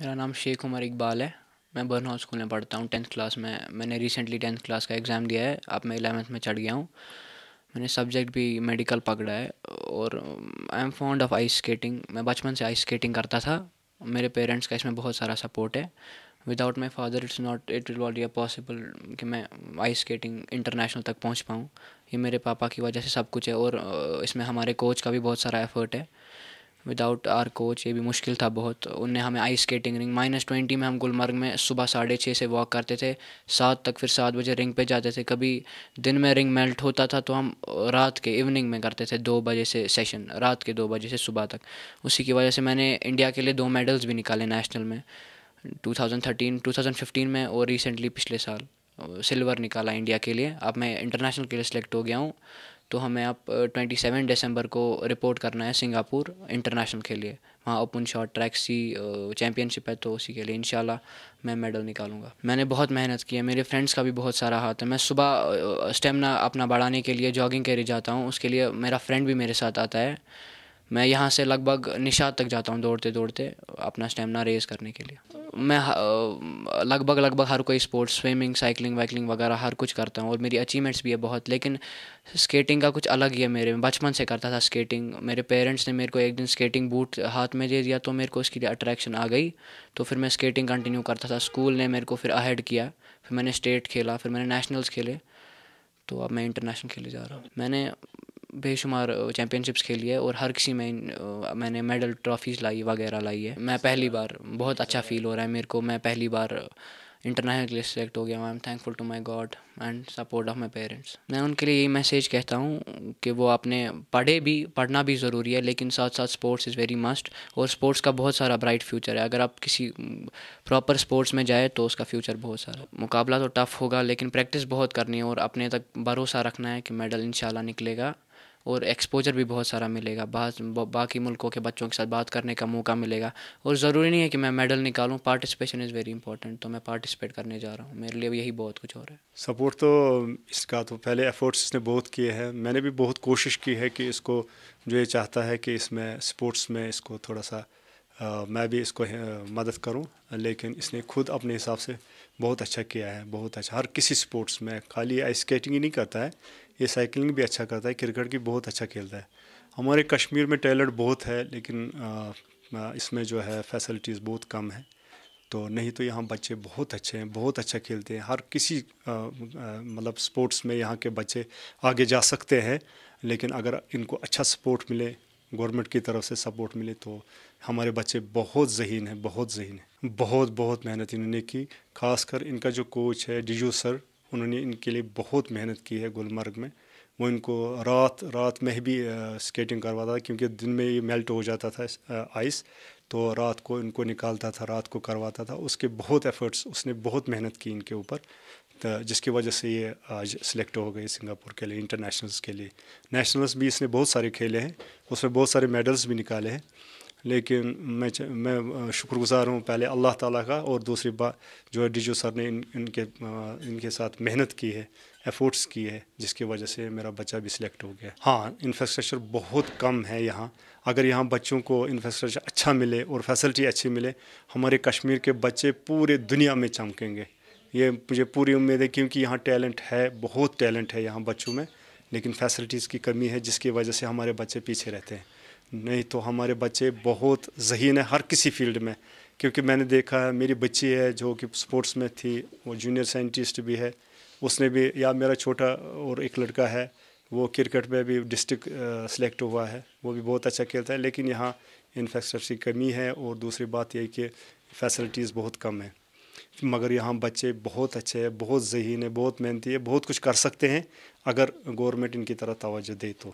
میرا نام شیخ عمر اقبال ہے۔ میں برن ہاؤس اسکول میں پڑھتا ہوں۔ ٹینتھ کلاس میں میں نے ریسنٹلی ٹینتھ کلاس کا ایگزام دیا ہے۔ اب میں الیونتھ میں چڑھ گیا ہوں۔ میں نے سبجیکٹ بھی میڈیکل پکڑا ہے اور I am fond of ice skating میں بچپن سے آئس اسکیٹنگ کرتا تھا۔ میرے پیرنٹس کا اس میں بہت سارا سپورٹ ہے۔ Without my father it's not it will what possible کہ میں آئس اسکیٹنگ انٹرنیشنل تک پہنچ پاؤں۔ یہ میرے پاپا کی وجہ سے سب کچھ ہے اور اس میں ہمارے کوچ کا بھی بہت سارا ایفرٹ ہے۔ وداؤٹ آر کوچ یہ بھی مشکل تھا بہت۔ ان نے ہمیں ice skating rink minus twenty میں ہم گلمرگ میں صبح ساڑھے چھ سے واک کرتے تھے۔ سات تک پھر سات بجے رنگ پہ جاتے تھے۔ کبھی دن میں رنگ میلٹ ہوتا تھا تو ہم رات کے ایوننگ میں کرتے تھے، دو بجے سے سیشن رات کے دو بجے سے صبح تک۔ اسی کی وجہ سے میں نے انڈیا کے لیے دو میڈلز بھی نکالے نیشنل میں۔ Two thousand thirteen two thousand fifteen میں اور ریسنٹلی پچھلے سال سلور نکالا انڈیا کے لیے۔ اب میں انٹرنیشنل کے لیے سلیکٹ ہو گیا ہوں۔ تو ہمیں اب ٹوئنٹی سیون ڈسمبر کو رپورٹ کرنا ہے سنگاپور انٹرنیشنل کے لیے۔ وہاں open short track C championship ہے تو اسی کے لیے ان شاء اللہ میں میڈل نکالوں گا۔ میں نے بہت محنت کی ہے، میرے فرینڈس کا بھی بہت سارا ہاتھ ہے۔ میں صبح اسٹیمنا اپنا بڑھانے کے لیے جاگنگ کے لیے جاتا ہوں، اس کے لیے میرا فرینڈ بھی میرے ساتھ آتا ہے۔ میں یہاں سے لگ بھگ نشاد تک جاتا ہوں دوڑتے دوڑتے اپنا اسٹیمنا ریز کرنے کے لیے۔ میں لگ بھگ لگ بھگ ہر کوئی اسپورٹس سوئمنگ سائیکلنگ وائکلنگ وغیرہ ہر کچھ کرتا ہوں اور میری اچیومنٹس بھی ہے بہت، لیکن اسکیٹنگ کا کچھ الگ ہی ہے میرے میں بچپن سے کرتا تھا اسکیٹنگ میرے پیرنٹس نے میرے کو ایک دن اسکیٹنگ بوٹ ہاتھ میں دے دیا تو میرے کو اس کی اٹریکشن آ گئی۔ تو پھر میں اسکیٹنگ کنٹینیو کرتا تھا۔ اسکول نے میرے کو پھر اہیڈ کیا۔ پھر میں نے اسٹیٹ کھیلا، پھر میں نے نیشنلس کھیلے۔ تو اب میں انٹرنیشنل کھیلے جا رہا ہوں۔ میں نے بے شمار چیمپئن شپس کھیلی ہے اور ہر کسی میں میں نے میڈل ٹرافیز لائی، وغیرہ لائی ہے۔ میں پہلی بار بہت اچھا فیل ہو رہا ہے میرے کو۔ میں پہلی بار انٹرنیشنل کے لیے سلیکٹ ہو گیا I am thankful to my God and support of my parents میں ان کے لیے یہی میسیج کہتا ہوں کہ وہ اپنے پڑھے بھی، پڑھنا بھی ضروری ہے، لیکن ساتھ ساتھ اسپورٹس از ویری مسٹ اور اسپورٹس کا بہت سارا برائٹ فیوچر ہے۔ اگر آپ کسی پراپر اسپورٹس میں جائے تو اس کا فیوچر بہت سارا مقابلہ تو ٹف ہوگا، لیکن پریکٹس بہت کرنی ہے اور اپنے تک بھروسہ رکھنا ہے کہ میڈل ان شاء اللہ نکلے گا۔ اور ایکسپوجر بھی بہت سارا ملے گا۔ بعض باقی ملکوں کے بچوں کے ساتھ بات کرنے کا موقع ملے گا۔ اور ضروری نہیں ہے کہ میں میڈل نکالوں۔ پارٹیسپیشن از ویری امپورٹنٹ تو میں پارٹیسپیٹ کرنے جا رہا ہوں۔ میرے لیے یہی بہت کچھ ہو رہا ہے۔ سپورٹ تو اس کا تو پہلے ایفورٹس اس نے بہت کیے ہیں۔ میں نے بھی بہت کوشش کی ہے کہ اس کو جو یہ چاہتا ہے کہ اس میں اسپورٹس میں اس کو تھوڑا سا میں بھی اس کو مدد کروں۔ لیکن اس نے خود اپنے حساب سے بہت اچھا کیا ہے۔ بہت اچھا ہر کسی اسپورٹس میں۔ خالی آئس اسکیٹنگ ہی نہیں کرتا ہے۔ یہ سائیکلنگ بھی اچھا کرتا ہے، کرکٹ بھی بہت اچھا کھیلتا ہے۔ ہمارے کشمیر میں ٹیلنٹ بہت ہے، لیکن اس میں جو ہے فیسلٹیز بہت کم ہے تو نہیں تو یہاں بچے بہت اچھے ہیں، بہت اچھا کھیلتے ہیں۔ ہر کسی مطلب اسپورٹس میں یہاں کے بچے آگے جا سکتے ہیں، لیکن اگر ان کو اچھا سپورٹ ملے گورنمنٹ کی طرف سے سپورٹ ملے، تو ہمارے بچے بہت ذہین ہیں، بہت ذہین ہیں۔ بہت بہت محنت انہوں نے کی، خاص کر ان کا جو کوچ ہے ڈیجو سر انہوں نے ان کے لیے بہت محنت کی ہے گلمرگ میں۔ وہ ان کو رات رات میں بھی اسکیٹنگ کرواتا تھا کیونکہ دن میں یہ میلٹ ہو جاتا تھا آئس۔ تو رات کو ان کو نکالتا تھا، رات کو کرواتا تھا۔ اس کے بہت ایفرٹس اس نے بہت محنت کی ان کے اوپر۔ جس کی وجہ سے یہ آج سلیکٹ ہو گئے سنگاپور کے لیے انٹرنیشنلس کے لیے۔ نیشنلس بھی اس نے بہت سارے کھیلے ہیں، اس میں بہت سارے میڈلس بھی نکالے ہیں۔ لیکن میں میں شکر گزار ہوں پہلے اللہ تعالیٰ کا اور دوسری بات جو ہے ڈیجو سر نے ان ان کے ان کے ساتھ محنت کی ہے ایفورٹس کی ہے، جس کی وجہ سے میرا بچہ بھی سلیکٹ ہو گیا۔ ہاں انفراسٹرکچر بہت کم ہے یہاں۔ اگر یہاں بچوں کو انفراسٹرکچر اچھا ملے اور فیسلٹی اچھی ملے، ہمارے کشمیر کے بچے پورے دنیا میں چمکیں گے۔ یہ مجھے پوری امید ہے کیونکہ یہاں ٹیلنٹ ہے، بہت ٹیلنٹ ہے یہاں بچوں میں، لیکن فیسلٹیز کی کمی ہے جس کی وجہ سے ہمارے بچے پیچھے رہتے ہیں۔ نہیں تو ہمارے بچے بہت ذہین ہیں ہر کسی فیلڈ میں۔ کیونکہ میں نے دیکھا ہے، میری بچی ہے جو کہ اسپورٹس میں تھی، وہ جونیئر سائنٹسٹ بھی ہے۔ اس نے بھی، یا میرا چھوٹا اور ایک لڑکا ہے، وہ کرکٹ میں بھی ڈسٹرک سلیکٹ ہوا ہے۔ وہ بھی بہت اچھا کھیلتا ہے، لیکن یہاں انفراسٹرکچر کی کمی ہے۔ اور دوسری بات یہ کہ فیسلٹیز بہت کم ہیں۔ مگر یہاں بچے بہت اچھے ہیں، بہت ذہین ہے بہت محنتی ہے بہت کچھ کر سکتے ہیں۔ اگر گورنمنٹ ان کی طرح توجہ دے تو۔